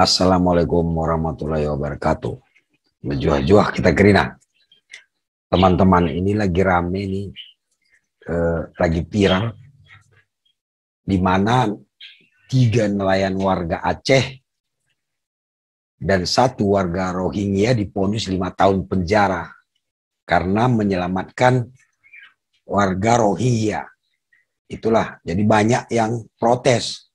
Assalamualaikum warahmatullahi wabarakatuh. Berjuah-juah kita gerina. Teman-teman ini lagi rame nih, eh, lagi viral, di mana tiga nelayan warga Aceh dan satu warga Rohingya diponis lima tahun penjara karena menyelamatkan warga Rohingya. Itulah, jadi banyak yang protes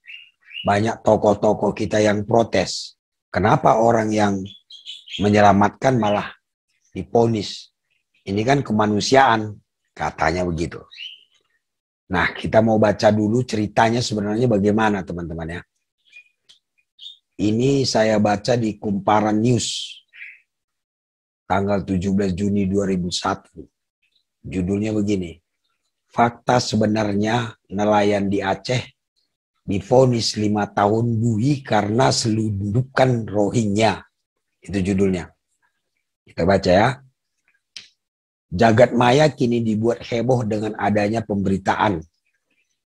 banyak tokoh-tokoh kita yang protes. Kenapa orang yang menyelamatkan malah diponis? Ini kan kemanusiaan, katanya begitu. Nah, kita mau baca dulu ceritanya sebenarnya bagaimana teman-teman ya. Ini saya baca di Kumparan News tanggal 17 Juni 2001. Judulnya begini. Fakta sebenarnya nelayan di Aceh difonis lima tahun bui karena selundupan Rohingya. Itu judulnya. Kita baca ya. Jagat maya kini dibuat heboh dengan adanya pemberitaan.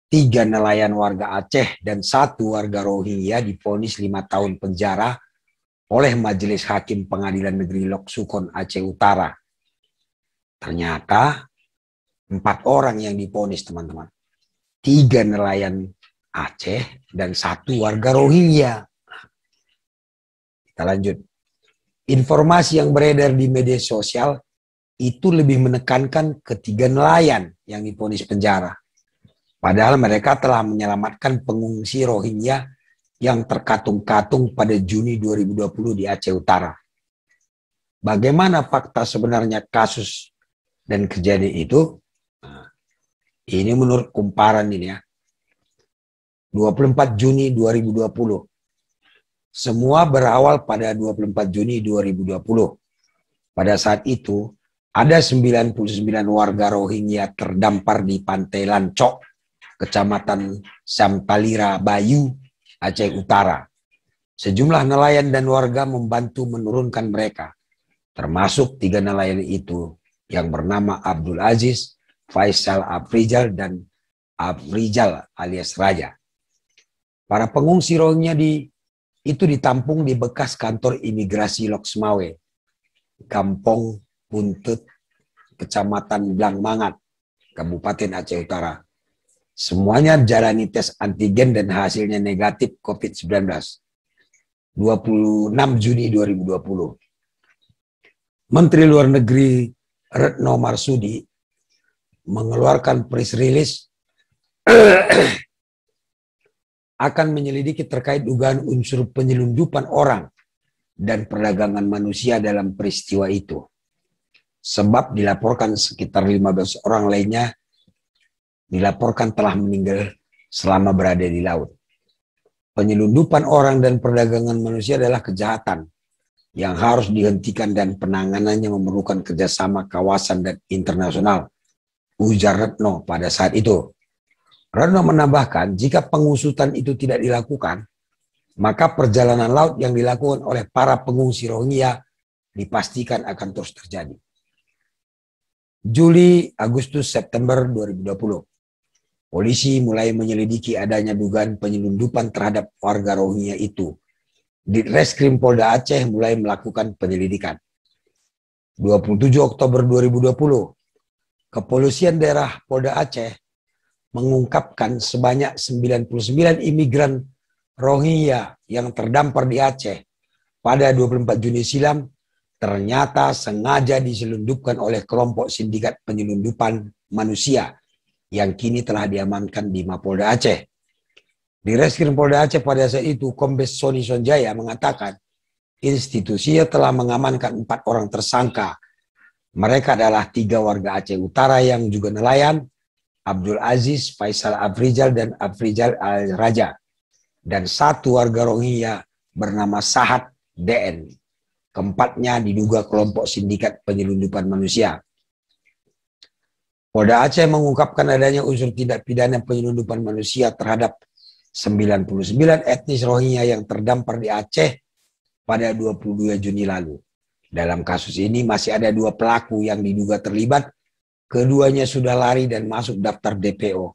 Tiga nelayan warga Aceh dan satu warga Rohingya difonis lima tahun penjara oleh Majelis Hakim Pengadilan Negeri Lok Sukon Aceh Utara. Ternyata empat orang yang difonis teman-teman. Tiga nelayan Aceh dan satu warga Rohingya. Kita lanjut. Informasi yang beredar di media sosial itu lebih menekankan ketiga nelayan yang diponis penjara. Padahal mereka telah menyelamatkan pengungsi Rohingya yang terkatung-katung pada Juni 2020 di Aceh Utara. Bagaimana fakta sebenarnya kasus dan kejadian itu? Nah, ini menurut kumparan ini ya. 24 Juni 2020. Semua berawal pada 24 Juni 2020. Pada saat itu, ada 99 warga Rohingya terdampar di Pantai Lancok, Kecamatan Sampalira Bayu, Aceh Utara. Sejumlah nelayan dan warga membantu menurunkan mereka, termasuk tiga nelayan itu yang bernama Abdul Aziz, Faisal Afrizal, dan Afrizal alias Raja. Para pengungsi Rohingya di itu ditampung di bekas kantor imigrasi Loksmawe, Kampung Buntut, Kecamatan Blangmangat, Kabupaten Aceh Utara. Semuanya jalani tes antigen dan hasilnya negatif COVID-19. 26 Juni 2020. Menteri Luar Negeri Retno Marsudi mengeluarkan press release akan menyelidiki terkait dugaan unsur penyelundupan orang dan perdagangan manusia dalam peristiwa itu. Sebab dilaporkan sekitar 15 orang lainnya dilaporkan telah meninggal selama berada di laut. Penyelundupan orang dan perdagangan manusia adalah kejahatan yang harus dihentikan dan penanganannya memerlukan kerjasama kawasan dan internasional. Ujar Retno pada saat itu. Retno menambahkan, jika pengusutan itu tidak dilakukan, maka perjalanan laut yang dilakukan oleh para pengungsi Rohingya dipastikan akan terus terjadi. Juli, Agustus, September 2020. Polisi mulai menyelidiki adanya dugaan penyelundupan terhadap warga Rohingya itu. Di Reskrim Polda Aceh mulai melakukan penyelidikan. 27 Oktober 2020, Kepolisian Daerah Polda Aceh mengungkapkan sebanyak 99 imigran Rohingya yang terdampar di Aceh pada 24 Juni silam ternyata sengaja diselundupkan oleh kelompok sindikat penyelundupan manusia yang kini telah diamankan di Mapolda Aceh. Di Reskrim Polda Aceh pada saat itu, Kombes Soni Sonjaya mengatakan institusinya telah mengamankan empat orang tersangka. Mereka adalah tiga warga Aceh Utara yang juga nelayan, Abdul Aziz, Faisal Afrizal, dan Afrizal Al-Raja. Dan satu warga Rohingya bernama Sahat DN. Keempatnya diduga kelompok sindikat penyelundupan manusia. Polda Aceh mengungkapkan adanya unsur tindak pidana penyelundupan manusia terhadap 99 etnis Rohingya yang terdampar di Aceh pada 22 Juni lalu. Dalam kasus ini masih ada dua pelaku yang diduga terlibat Keduanya sudah lari dan masuk daftar DPO.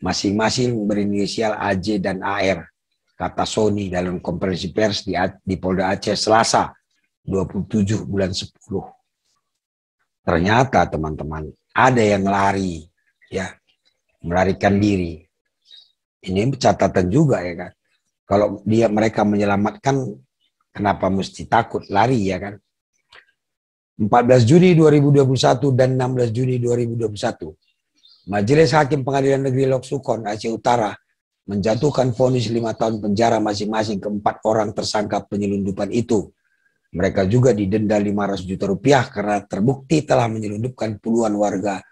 Masing-masing berinisial AJ dan AR. kata Sony dalam konferensi pers di, di Polda Aceh Selasa 27 bulan 10. Ternyata teman-teman ada yang lari ya melarikan diri. Ini catatan juga ya kan. Kalau dia mereka menyelamatkan kenapa mesti takut lari ya kan? 14 Juni 2021 dan 16 Juni 2021 Majelis Hakim Pengadilan Negeri Lok Sukon, Aceh Utara, menjatuhkan vonis lima tahun penjara masing-masing keempat orang tersangka penyelundupan itu. Mereka juga didenda 500 juta rupiah karena terbukti telah menyelundupkan puluhan warga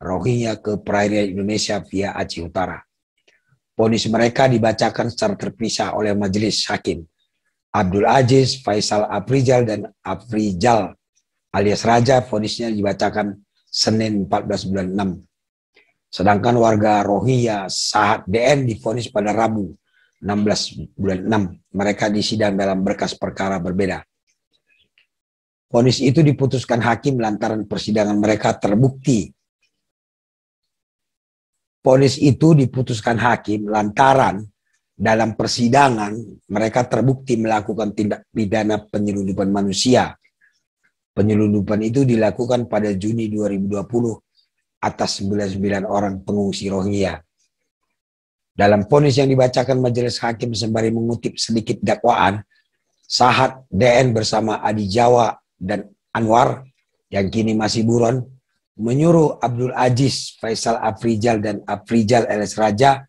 Rohingya ke perairan Indonesia via Aceh Utara. Vonis mereka dibacakan secara terpisah oleh majelis hakim. Abdul Aziz, Faisal Afrizal, dan Afrizal alias Raja vonisnya dibacakan Senin 14 bulan 6 Sedangkan warga Rohingya Sahat DN difonis pada Rabu 16 bulan 6. Mereka disidang dalam berkas perkara berbeda. Fonis itu diputuskan hakim lantaran persidangan mereka terbukti. Fonis itu diputuskan hakim lantaran dalam persidangan mereka terbukti melakukan tindak pidana penyelundupan manusia. Penyelundupan itu dilakukan pada Juni 2020 atas 99 orang pengungsi Rohingya. Dalam ponis yang dibacakan majelis hakim sembari mengutip sedikit dakwaan, Sahat DN bersama Adi Jawa dan Anwar yang kini masih buron menyuruh Abdul Aziz, Faisal Afrizal dan Afrizal LS Raja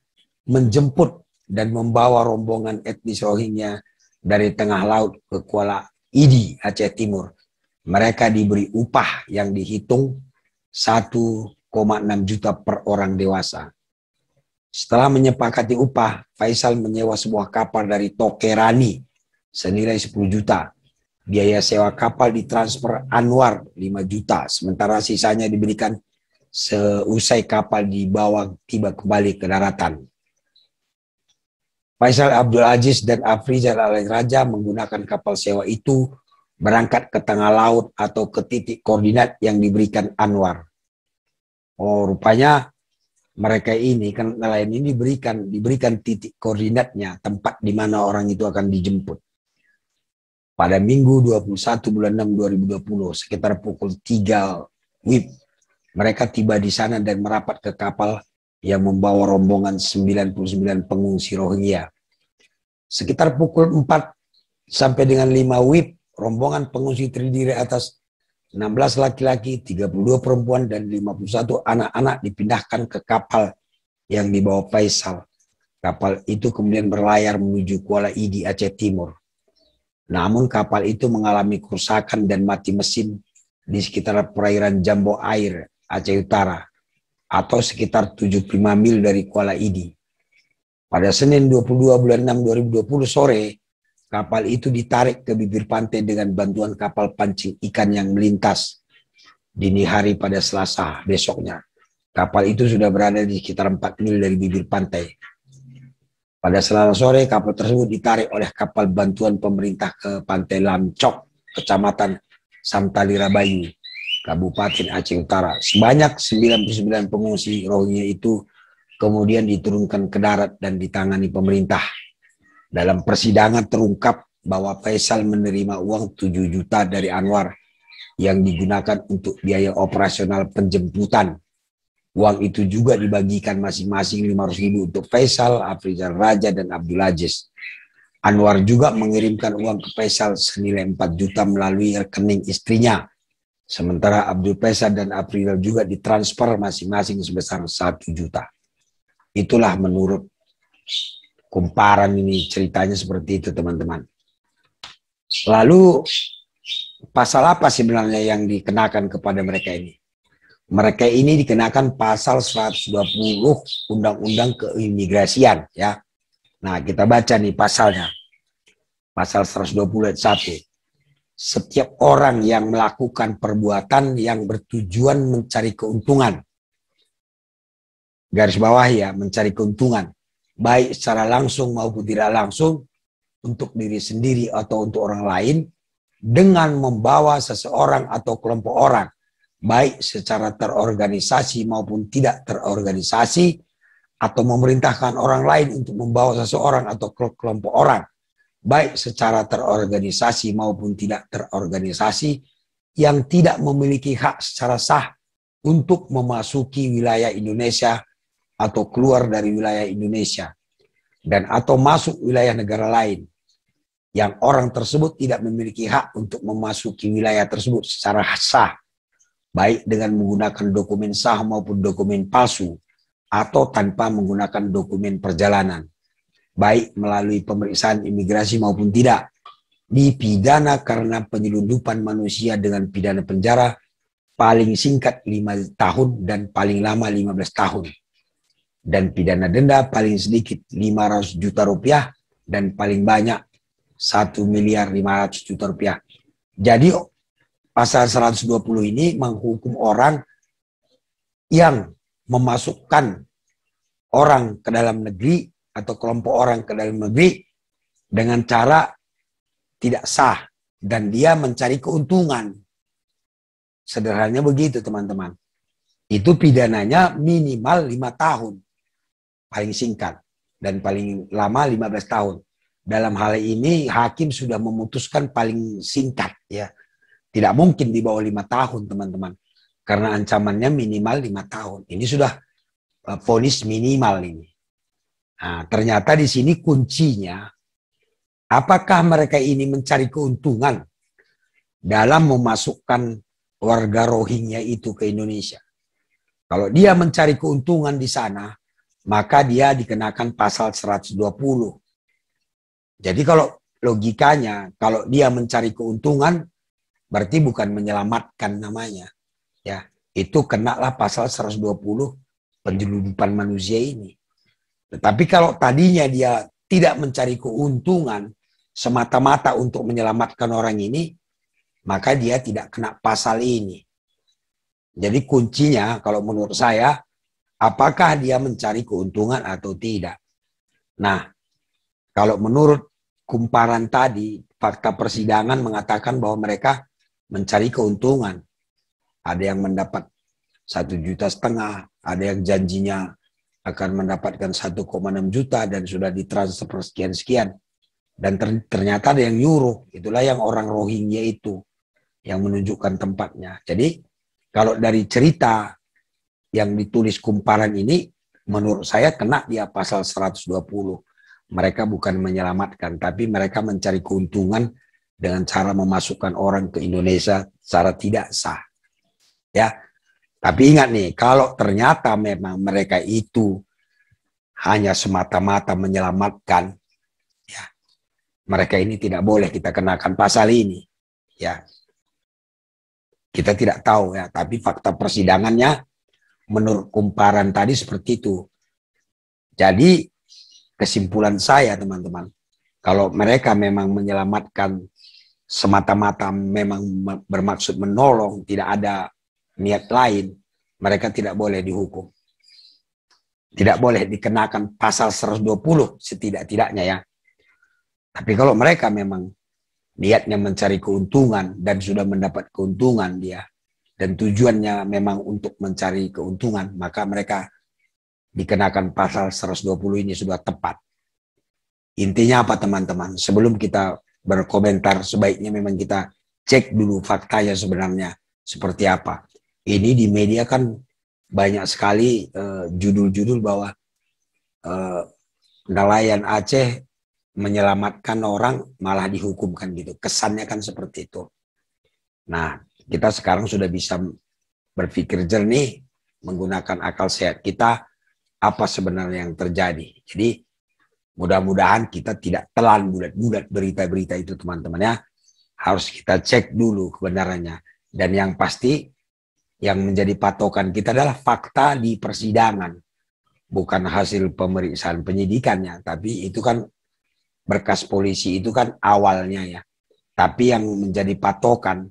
menjemput dan membawa rombongan etnis Rohingya dari tengah laut ke Kuala Idi, Aceh Timur. Mereka diberi upah yang dihitung satu 1,6 juta per orang dewasa. Setelah menyepakati upah, Faisal menyewa sebuah kapal dari Tokerani senilai 10 juta. Biaya sewa kapal ditransfer Anwar 5 juta, sementara sisanya diberikan seusai kapal dibawa tiba kembali ke daratan. Faisal Abdul Aziz dan Afrizal Al Raja menggunakan kapal sewa itu berangkat ke tengah laut atau ke titik koordinat yang diberikan Anwar. Oh, rupanya mereka ini kan nelayan ini diberikan diberikan titik koordinatnya, tempat di mana orang itu akan dijemput. Pada Minggu 21 bulan 6 2020 sekitar pukul 3 WIB mereka tiba di sana dan merapat ke kapal yang membawa rombongan 99 pengungsi Rohingya. Sekitar pukul 4 sampai dengan 5 WIB rombongan pengungsi terdiri atas 16 laki-laki, 32 perempuan, dan 51 anak-anak dipindahkan ke kapal yang dibawa Faisal. Kapal itu kemudian berlayar menuju Kuala Idi, Aceh Timur. Namun kapal itu mengalami kerusakan dan mati mesin di sekitar perairan Jambo Air, Aceh Utara, atau sekitar 75 mil dari Kuala Idi. Pada Senin 22 bulan 6 2020 sore, Kapal itu ditarik ke bibir pantai dengan bantuan kapal pancing ikan yang melintas. Dini hari pada Selasa besoknya, kapal itu sudah berada di sekitar 4 mil dari bibir pantai. Pada Selasa sore, kapal tersebut ditarik oleh kapal bantuan pemerintah ke Pantai Lamcok, Kecamatan Samtalira Bayu, Kabupaten Aceh Utara. Sebanyak 99 pengungsi Rohingya itu kemudian diturunkan ke darat dan ditangani pemerintah. Dalam persidangan terungkap bahwa Faisal menerima uang 7 juta dari Anwar yang digunakan untuk biaya operasional penjemputan. Uang itu juga dibagikan masing-masing 500 ribu untuk Faisal, Afrizal Raja, dan Abdul Aziz. Anwar juga mengirimkan uang ke Faisal senilai 4 juta melalui rekening istrinya. Sementara Abdul Faisal dan Afrizal juga ditransfer masing-masing sebesar 1 juta. Itulah menurut kumparan ini ceritanya seperti itu teman-teman. Lalu pasal apa sebenarnya yang dikenakan kepada mereka ini? Mereka ini dikenakan pasal 120 Undang-Undang Keimigrasian ya. Nah, kita baca nih pasalnya. Pasal 120 ayat 1. Setiap orang yang melakukan perbuatan yang bertujuan mencari keuntungan. Garis bawah ya, mencari keuntungan baik secara langsung maupun tidak langsung untuk diri sendiri atau untuk orang lain dengan membawa seseorang atau kelompok orang baik secara terorganisasi maupun tidak terorganisasi atau memerintahkan orang lain untuk membawa seseorang atau kelompok orang, baik secara terorganisasi maupun tidak terorganisasi, yang tidak memiliki hak secara sah untuk memasuki wilayah Indonesia atau keluar dari wilayah Indonesia dan atau masuk wilayah negara lain yang orang tersebut tidak memiliki hak untuk memasuki wilayah tersebut secara sah baik dengan menggunakan dokumen sah maupun dokumen palsu atau tanpa menggunakan dokumen perjalanan, baik melalui pemeriksaan imigrasi maupun tidak, dipidana karena penyelundupan manusia dengan pidana penjara paling singkat 5 tahun dan paling lama 15 tahun. Dan pidana denda paling sedikit 500 juta rupiah dan paling banyak 1 miliar 500 juta rupiah. Jadi pasal 120 ini menghukum orang yang memasukkan orang ke dalam negeri atau kelompok orang ke dalam negeri dengan cara tidak sah dan dia mencari keuntungan. Sederhananya begitu teman-teman. Itu pidananya minimal lima tahun. Paling singkat. Dan paling lama 15 tahun. Dalam hal ini hakim sudah memutuskan paling singkat ya. Tidak mungkin di bawah lima tahun teman-teman. Karena ancamannya minimal lima tahun. Ini sudah uh, vonis minimal ini. Nah, ternyata di sini kuncinya, apakah mereka ini mencari keuntungan dalam memasukkan warga Rohingya itu ke Indonesia? Kalau dia mencari keuntungan di sana, maka dia dikenakan pasal 120. Jadi kalau logikanya, kalau dia mencari keuntungan, berarti bukan menyelamatkan namanya ya itu kenalah pasal 120 penyelundupan manusia ini. Tetapi kalau tadinya dia tidak mencari keuntungan semata-mata untuk menyelamatkan orang ini, maka dia tidak kena pasal ini. Jadi kuncinya kalau menurut saya, apakah dia mencari keuntungan atau tidak. Nah, kalau menurut kumparan tadi, fakta persidangan mengatakan bahwa mereka mencari keuntungan. Ada yang mendapat satu juta setengah, ada yang janjinya akan mendapatkan 1,6 juta dan sudah ditransfer sekian-sekian. Dan ternyata ada yang nyuruh, itulah yang orang Rohingya itu yang menunjukkan tempatnya. Jadi kalau dari cerita yang ditulis kumparan ini, menurut saya kena dia pasal 120. Mereka bukan menyelamatkan, tapi mereka mencari keuntungan dengan cara memasukkan orang ke Indonesia secara tidak sah. Ya. Tapi ingat nih, kalau ternyata memang mereka itu hanya semata-mata menyelamatkan, ya, mereka ini tidak boleh kita kenakan pasal ini. Ya, kita tidak tahu ya, tapi fakta persidangannya menurut kumparan tadi seperti itu. Jadi kesimpulan saya teman-teman, kalau mereka memang menyelamatkan semata-mata memang bermaksud menolong, tidak ada niat lain, mereka tidak boleh dihukum. Tidak boleh dikenakan pasal 120 setidak-tidaknya ya. Tapi kalau mereka memang niatnya mencari keuntungan dan sudah mendapat keuntungan dia dan tujuannya memang untuk mencari keuntungan, maka mereka dikenakan pasal 120 ini sudah tepat. Intinya apa teman-teman? Sebelum kita berkomentar, sebaiknya memang kita cek dulu faktanya sebenarnya seperti apa ini di media kan banyak sekali eh, judul-judul uh, bahwa uh, nelayan Aceh menyelamatkan orang malah dihukumkan gitu. Kesannya kan seperti itu. Nah, kita sekarang sudah bisa berpikir jernih menggunakan akal sehat kita apa sebenarnya yang terjadi. Jadi mudah-mudahan kita tidak telan bulat-bulat berita-berita itu teman-teman ya. Harus kita cek dulu kebenarannya. Dan yang pasti yang menjadi patokan kita adalah fakta di persidangan, bukan hasil pemeriksaan penyidikannya. Tapi itu kan berkas polisi itu kan awalnya ya. Tapi yang menjadi patokan,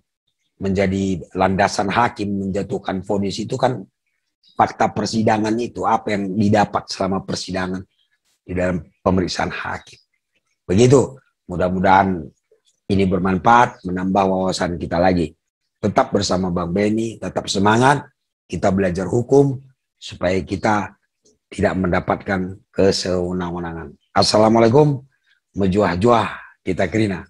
menjadi landasan hakim menjatuhkan vonis itu kan fakta persidangan itu, apa yang didapat selama persidangan di dalam pemeriksaan hakim. Begitu, mudah-mudahan ini bermanfaat, menambah wawasan kita lagi. Tetap bersama Bang Benny, tetap semangat. Kita belajar hukum supaya kita tidak mendapatkan kesewenang-wenangan. Assalamualaikum, mejuah-juah kita kerina.